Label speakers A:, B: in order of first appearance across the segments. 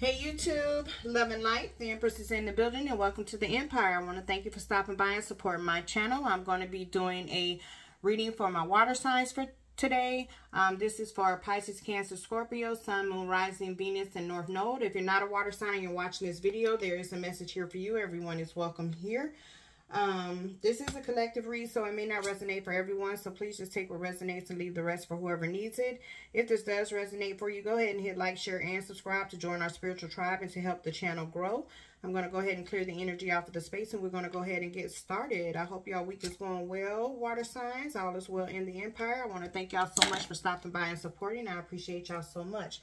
A: Hey YouTube, Love and Light, the Empress is in the building and welcome to the Empire. I want to thank you for stopping by and supporting my channel. I'm going to be doing a reading for my water signs for today. Um, this is for Pisces, Cancer, Scorpio, Sun, Moon, Rising, Venus, and North Node. If you're not a water sign and you're watching this video, there is a message here for you. Everyone is welcome here. Um, this is a collective read, so it may not resonate for everyone. So please just take what resonates and leave the rest for whoever needs it. If this does resonate for you, go ahead and hit like, share, and subscribe to join our spiritual tribe and to help the channel grow. I'm going to go ahead and clear the energy off of the space, and we're going to go ahead and get started. I hope y'all week is going well, water signs. All is well in the empire. I want to thank y'all so much for stopping by and supporting. I appreciate y'all so much.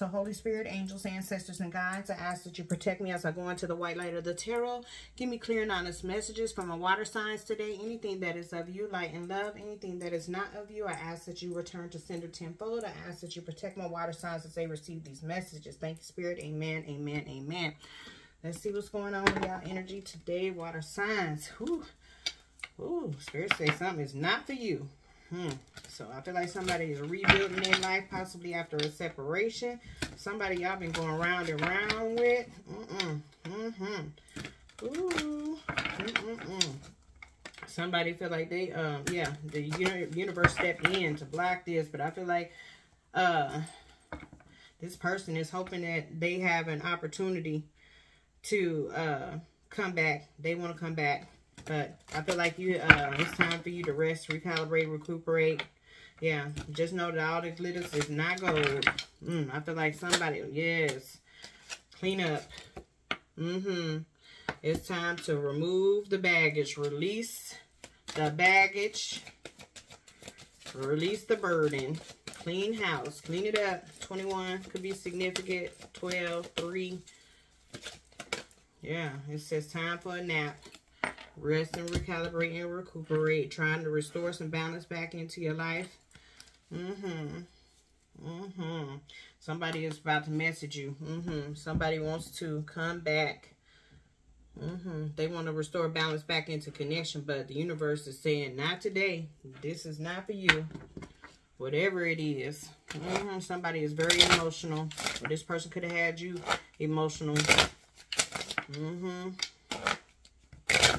A: So Holy Spirit, angels, ancestors, and guides, I ask that you protect me as I go into the white light of the tarot. Give me clear and honest messages from my water signs today. Anything that is of you, light and love. Anything that is not of you, I ask that you return to sender tenfold. I ask that you protect my water signs as they receive these messages. Thank you, Spirit. Amen, amen, amen. Let's see what's going on with y'all energy today, water signs. Whew. Ooh, Spirit say something is not for you. Hmm. So I feel like somebody is rebuilding their life, possibly after a separation. Somebody y'all been going round and round with. Mm-mm. Mm-hmm. Ooh. Mm-mm-mm. Somebody feel like they, um, yeah, the universe stepped in to block this, but I feel like, uh, this person is hoping that they have an opportunity to, uh, come back. They want to come back but I feel like you, uh, it's time for you to rest, recalibrate, recuperate. Yeah, just know that all the glitters is not gold. Mm, I feel like somebody, yes, clean up. Mm-hmm. It's time to remove the baggage. Release the baggage. Release the burden. Clean house. Clean it up. 21 could be significant. 12, 3. Yeah, it says time for a nap. Rest and recalibrate and recuperate. Trying to restore some balance back into your life. Mm-hmm. Mm-hmm. Somebody is about to message you. Mm-hmm. Somebody wants to come back. Mm-hmm. They want to restore balance back into connection, but the universe is saying, not today. This is not for you. Whatever it is. Mm-hmm. Somebody is very emotional. Or this person could have had you emotional. Mm-hmm.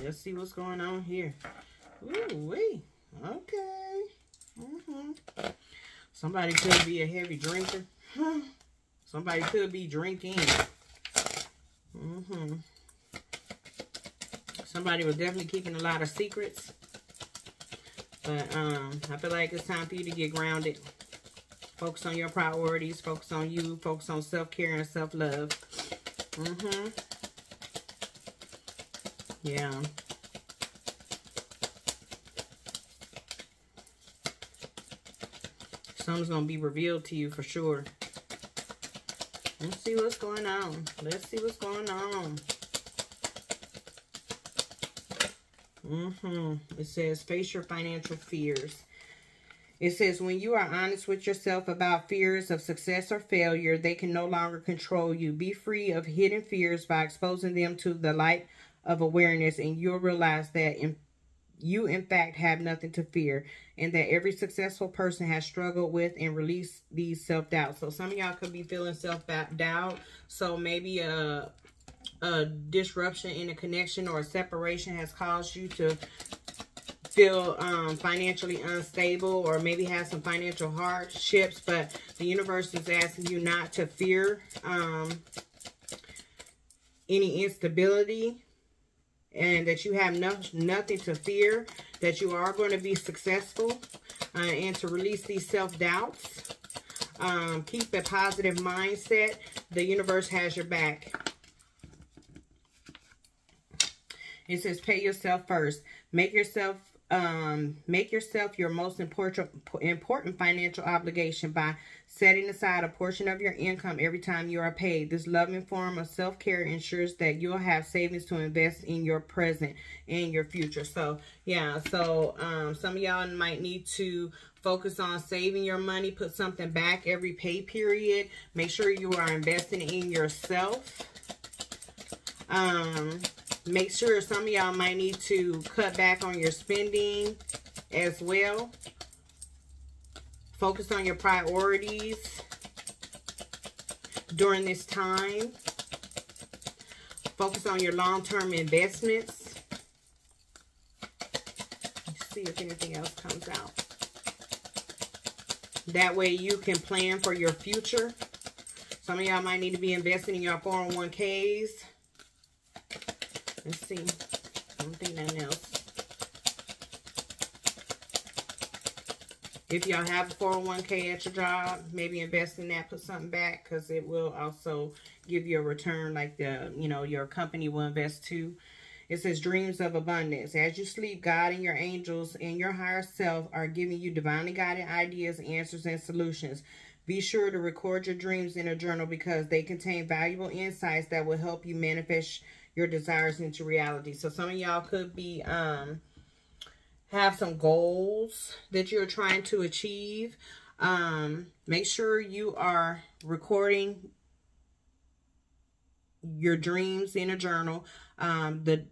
A: Let's see what's going on here. Ooh, wee. Okay. Mm -hmm. Somebody could be a heavy drinker. Somebody could be drinking. Mm -hmm. Somebody was definitely keeping a lot of secrets. But um, I feel like it's time for you to get grounded. Focus on your priorities. Focus on you. Focus on self-care and self-love. Mm-hmm. Yeah. Something's going to be revealed to you for sure. Let's see what's going on. Let's see what's going on. Mm-hmm. It says, face your financial fears. It says, when you are honest with yourself about fears of success or failure, they can no longer control you. Be free of hidden fears by exposing them to the light of awareness and you'll realize that in, you in fact have nothing to fear and that every successful person has struggled with and released these self-doubt. So some of y'all could be feeling self-doubt. So maybe a, a disruption in a connection or a separation has caused you to feel um, financially unstable or maybe have some financial hardships. But the universe is asking you not to fear um, any instability and that you have no, nothing to fear, that you are going to be successful, uh, and to release these self-doubts. Um, keep a positive mindset. The universe has your back. It says pay yourself first. Make yourself um, make yourself your most important important financial obligation by setting aside a portion of your income every time you are paid. This loving form of self-care ensures that you'll have savings to invest in your present and your future. So, yeah, so um, some of y'all might need to focus on saving your money, put something back every pay period. Make sure you are investing in yourself. Um, make sure some of y'all might need to cut back on your spending as well. Focus on your priorities. during this time. Focus on your long-term investments. Let's see if anything else comes out. That way you can plan for your future. Some of y'all might need to be investing in your 401ks. Let's see. I don't think nothing else. If y'all have a 401k at your job, maybe invest in that, put something back, because it will also give you a return like the, you know, your company will invest too. It says dreams of abundance. As you sleep, God and your angels and your higher self are giving you divinely guided ideas, answers, and solutions. Be sure to record your dreams in a journal because they contain valuable insights that will help you manifest your desires into reality. So some of y'all could be um have some goals that you're trying to achieve. Um, make sure you are recording your dreams in a journal. Um, the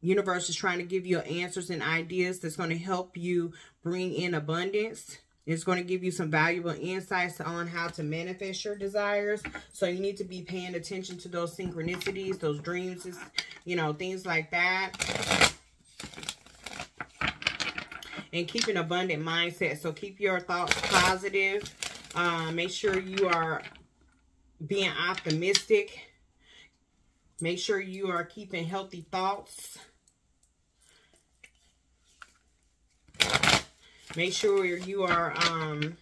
A: universe is trying to give you answers and ideas that's going to help you bring in abundance. It's going to give you some valuable insights on how to manifest your desires. So you need to be paying attention to those synchronicities, those dreams, you know, things like that and keep an abundant mindset. So keep your thoughts positive. Uh, make sure you are being optimistic. Make sure you are keeping healthy thoughts. Make sure you are um,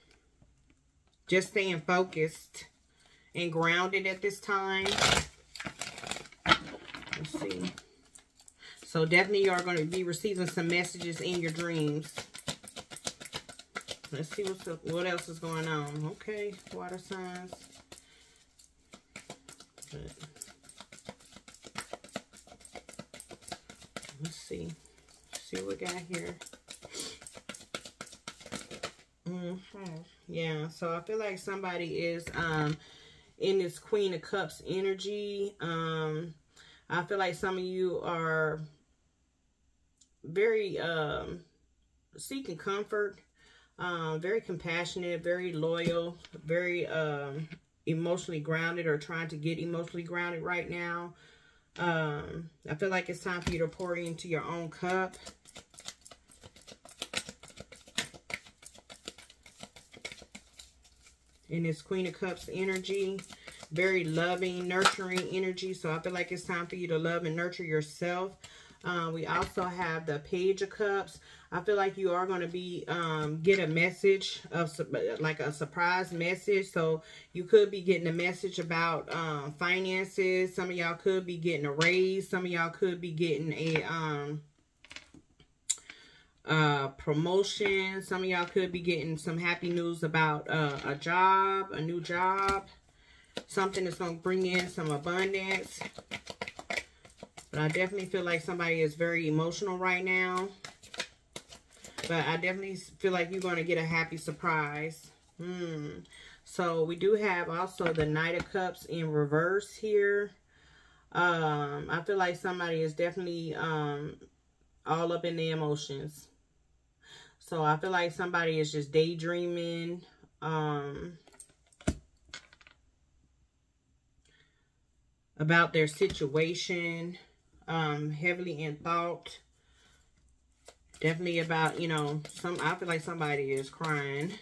A: just staying focused and grounded at this time. Let's see. So definitely you are going to be receiving some messages in your dreams. Let's see what's up, what else is going on. Okay, water signs. Let's see. Let's see what we got here. Mm -hmm. Yeah, so I feel like somebody is um in this Queen of Cups energy. Um I feel like some of you are very um, seeking comfort, um, very compassionate, very loyal, very um, emotionally grounded or trying to get emotionally grounded right now. Um, I feel like it's time for you to pour into your own cup. In this Queen of Cups energy, very loving, nurturing energy. So I feel like it's time for you to love and nurture yourself. Uh, we also have the Page of Cups. I feel like you are going to be, um, get a message of, like a surprise message. So you could be getting a message about um, finances. Some of y'all could be getting a raise. Some of y'all could be getting a, um, uh, promotion. Some of y'all could be getting some happy news about uh, a job, a new job. Something that's going to bring in some abundance. But I definitely feel like somebody is very emotional right now. But I definitely feel like you're going to get a happy surprise. Hmm. So we do have also the Knight of Cups in reverse here. Um, I feel like somebody is definitely um, all up in the emotions. So I feel like somebody is just daydreaming. Um, about their situation um, heavily in thought. Definitely about, you know, some, I feel like somebody is crying.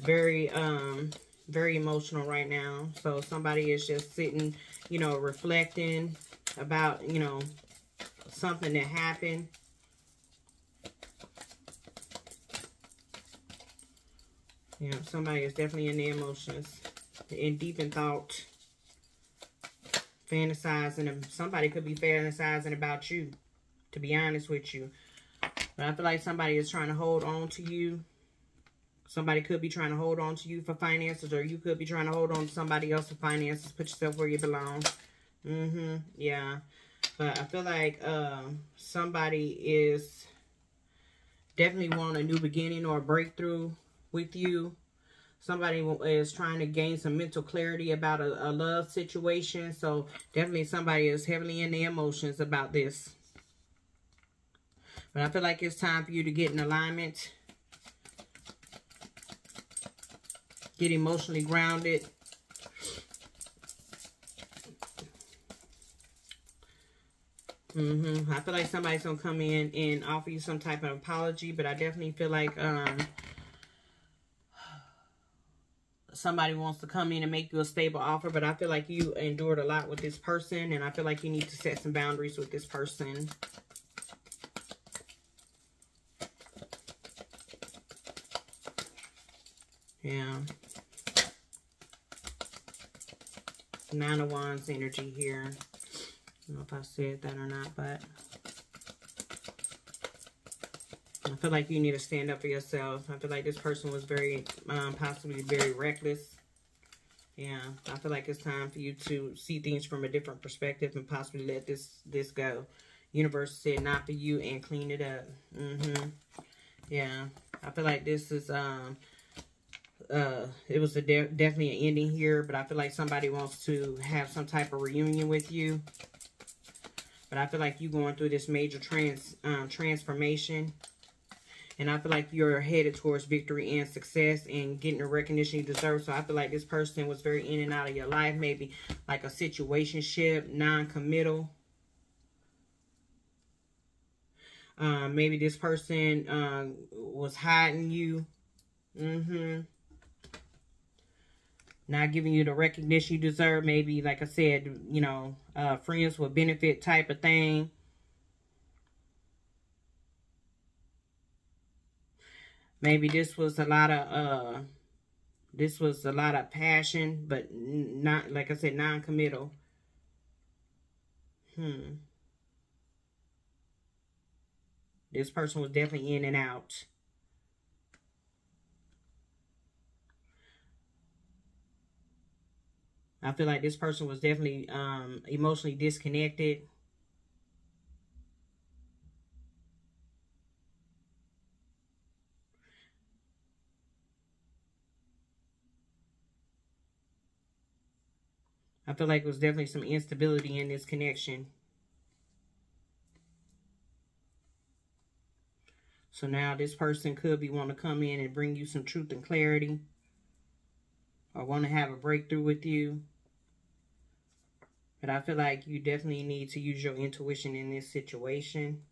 A: Very, um, very emotional right now. So somebody is just sitting, you know, reflecting about, you know, something that happened. Somebody is definitely in their emotions, in deep in thought fantasizing. Somebody could be fantasizing about you, to be honest with you. But I feel like somebody is trying to hold on to you. Somebody could be trying to hold on to you for finances, or you could be trying to hold on to somebody else for finances. Put yourself where you belong. Mm-hmm. Yeah. But I feel like uh, somebody is definitely wanting a new beginning or a breakthrough with you. Somebody is trying to gain some mental clarity about a, a love situation. So definitely somebody is heavily in the emotions about this. But I feel like it's time for you to get in alignment. Get emotionally grounded. Mm hmm I feel like somebody's going to come in and offer you some type of apology, but I definitely feel like um, somebody wants to come in and make you a stable offer, but I feel like you endured a lot with this person, and I feel like you need to set some boundaries with this person. Yeah. Nine of Wands energy here. I don't know if I said that or not, but I feel like you need to stand up for yourself. I feel like this person was very, um, possibly very reckless. Yeah, I feel like it's time for you to see things from a different perspective and possibly let this this go. Universe said not for you and clean it up. Mm-hmm. Yeah, I feel like this is um uh it was a de definitely an ending here, but I feel like somebody wants to have some type of reunion with you. But I feel like you're going through this major trans um, transformation. And I feel like you're headed towards victory and success and getting the recognition you deserve. So I feel like this person was very in and out of your life. Maybe like a situationship, non-committal. Um, maybe this person um, was hiding you. Mm-hmm not giving you the recognition you deserve. Maybe, like I said, you know, uh, friends with benefit type of thing. Maybe this was a lot of, uh, this was a lot of passion, but not, like I said, non-committal. Hmm. This person was definitely in and out. I feel like this person was definitely um, emotionally disconnected. I feel like it was definitely some instability in this connection. So now this person could be wanting to come in and bring you some truth and clarity. Or want to have a breakthrough with you. But I feel like you definitely need to use your intuition in this situation.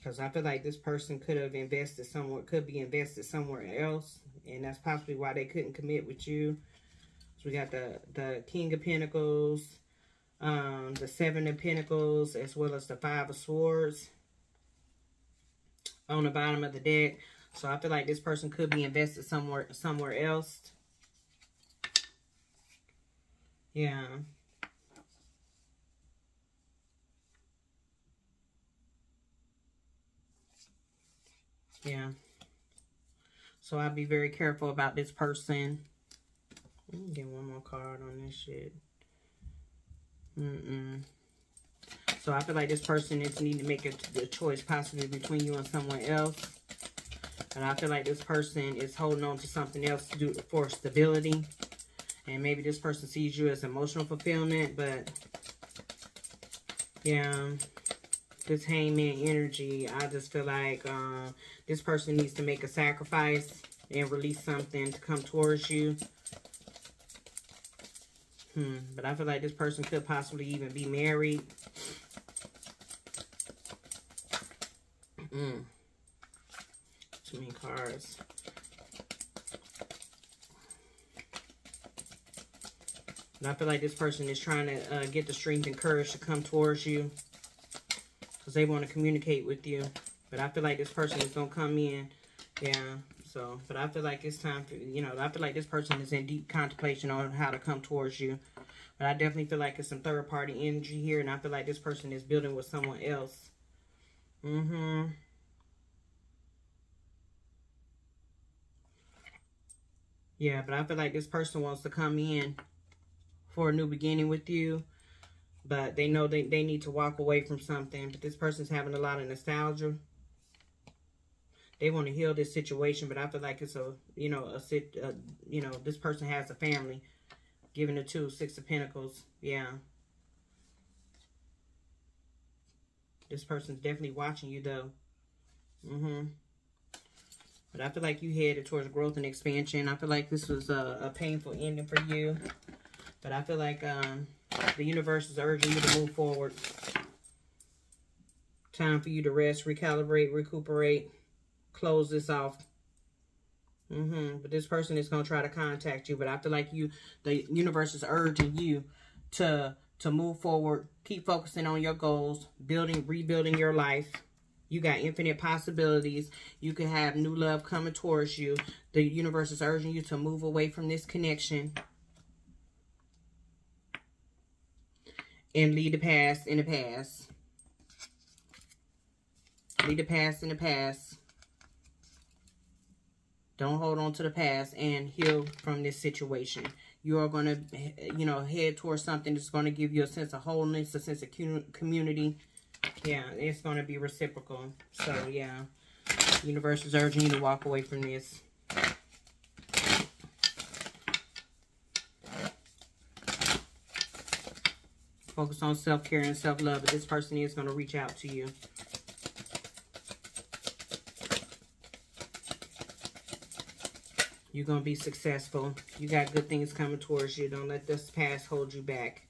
A: Because I feel like this person could have invested somewhere, could be invested somewhere else. And that's possibly why they couldn't commit with you. So we got the, the King of Pentacles, um, the Seven of Pentacles, as well as the Five of Swords on the bottom of the deck. So I feel like this person could be invested somewhere somewhere else. Yeah. Yeah. So I'll be very careful about this person. Get one more card on this shit. Mm-mm. So I feel like this person is needing to make a, a choice possibly between you and someone else. And I feel like this person is holding on to something else to do for stability. And maybe this person sees you as emotional fulfillment, but yeah, hangman energy, I just feel like uh, this person needs to make a sacrifice and release something to come towards you. Hmm, but I feel like this person could possibly even be married. Hmm. Too many cards. And I feel like this person is trying to uh, get the strength and courage to come towards you. Because they want to communicate with you. But I feel like this person is going to come in. Yeah. So, but I feel like it's time for, you know, I feel like this person is in deep contemplation on how to come towards you. But I definitely feel like it's some third party energy here. And I feel like this person is building with someone else. Mm-hmm. Yeah, but I feel like this person wants to come in for a new beginning with you. But they know they, they need to walk away from something. But this person's having a lot of nostalgia. They want to heal this situation, but I feel like it's a, you know, a, a you know, this person has a family. Giving the two, Six of Pentacles. Yeah. This person's definitely watching you, though. Mm-hmm. But I feel like you headed towards growth and expansion. I feel like this was a, a painful ending for you. But I feel like um, the universe is urging you to move forward. Time for you to rest, recalibrate, recuperate, close this off. Mm -hmm. But this person is going to try to contact you. But I feel like you, the universe is urging you to to move forward, keep focusing on your goals, building, rebuilding your life. You got infinite possibilities. You can have new love coming towards you. The universe is urging you to move away from this connection. And leave the past in the past. Leave the past in the past. Don't hold on to the past and heal from this situation. You are going to, you know, head towards something that's going to give you a sense of wholeness, a sense of community. Yeah, it's going to be reciprocal. So, yeah, universe is urging you to walk away from this. Focus on self-care and self-love. But this person is going to reach out to you. You're going to be successful. You got good things coming towards you. Don't let this past hold you back.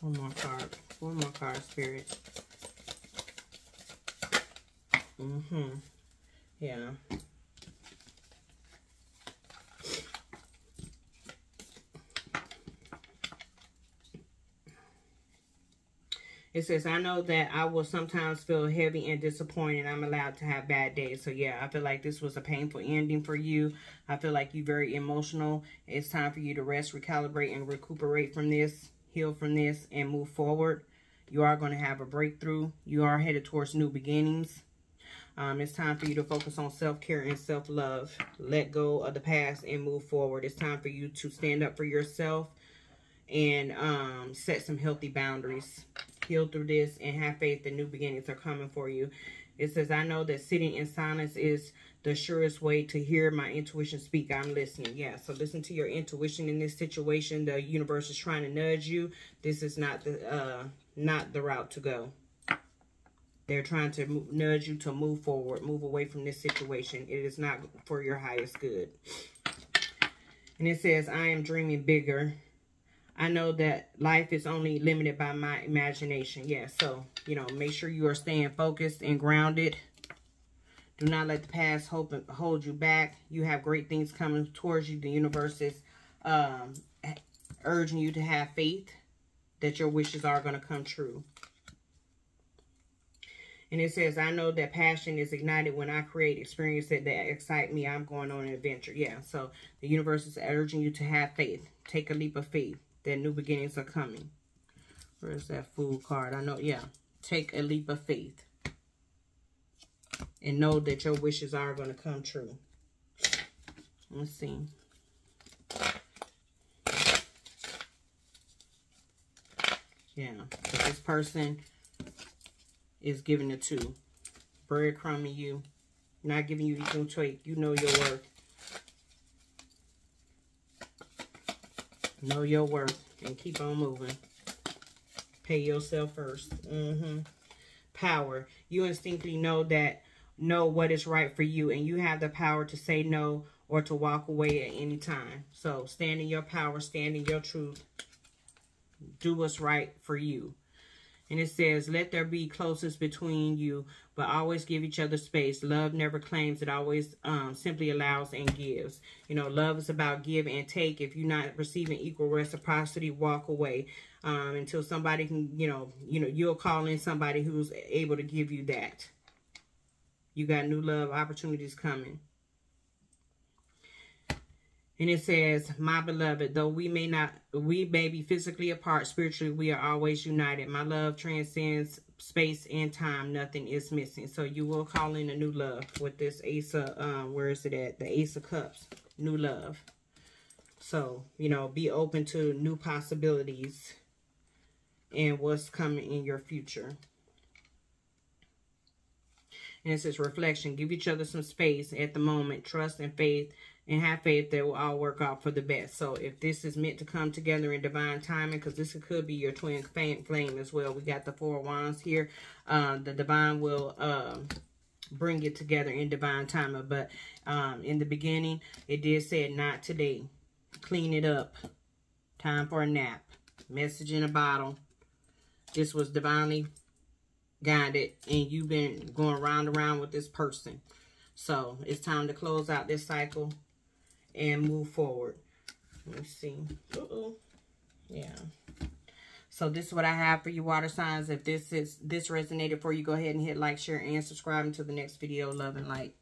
A: One more card. One more card, Spirit. Mm-hmm. Yeah. It says, I know that I will sometimes feel heavy and disappointed. I'm allowed to have bad days. So, yeah, I feel like this was a painful ending for you. I feel like you're very emotional. It's time for you to rest, recalibrate, and recuperate from this, heal from this, and move forward. You are going to have a breakthrough. You are headed towards new beginnings. Um, it's time for you to focus on self-care and self-love. Let go of the past and move forward. It's time for you to stand up for yourself and um, set some healthy boundaries heal through this and have faith that new beginnings are coming for you. It says, I know that sitting in silence is the surest way to hear my intuition speak. I'm listening. Yeah, so listen to your intuition in this situation. The universe is trying to nudge you. This is not the uh, not the route to go. They're trying to nudge you to move forward, move away from this situation. It is not for your highest good. And it says, I am dreaming bigger I know that life is only limited by my imagination. Yeah, so, you know, make sure you are staying focused and grounded. Do not let the past hold, hold you back. You have great things coming towards you. The universe is um, urging you to have faith that your wishes are going to come true. And it says, I know that passion is ignited when I create experiences that excite me. I'm going on an adventure. Yeah, so the universe is urging you to have faith. Take a leap of faith that new beginnings are coming. Where's that fool card? I know, yeah. Take a leap of faith. And know that your wishes are going to come true. Let's see. Yeah. This person is giving it to breadcrumbing you. Not giving you no choice. You know your worth. Know your worth and keep on moving. Pay yourself 1st mm -hmm. Power. You instinctively know that, know what is right for you, and you have the power to say no or to walk away at any time. So stand in your power, stand in your truth. Do what's right for you. And it says, let there be closeness between you, but always give each other space. Love never claims. It always um, simply allows and gives. You know, love is about give and take. If you're not receiving equal reciprocity, walk away um, until somebody can, you know, you know, you'll call in somebody who's able to give you that. You got new love opportunities coming. And it says, My beloved, though we may not, we may be physically apart, spiritually, we are always united. My love transcends space and time. Nothing is missing. So you will call in a new love with this Ace of, um, where is it at? The Ace of Cups. New love. So, you know, be open to new possibilities and what's coming in your future. And it says reflection. Give each other some space at the moment. Trust and faith and have faith that will all work out for the best. So if this is meant to come together in divine timing, because this could be your twin flame as well. We got the four wands here. Uh, the divine will um, bring it together in divine timing. But um, in the beginning, it did say not today. Clean it up. Time for a nap. Message in a bottle. This was divinely guided and you've been going round and round with this person. So it's time to close out this cycle and move forward. Let me see. Uh oh Yeah. So this is what I have for you water signs. If this is this resonated for you, go ahead and hit like, share, and subscribe until the next video. Love and light.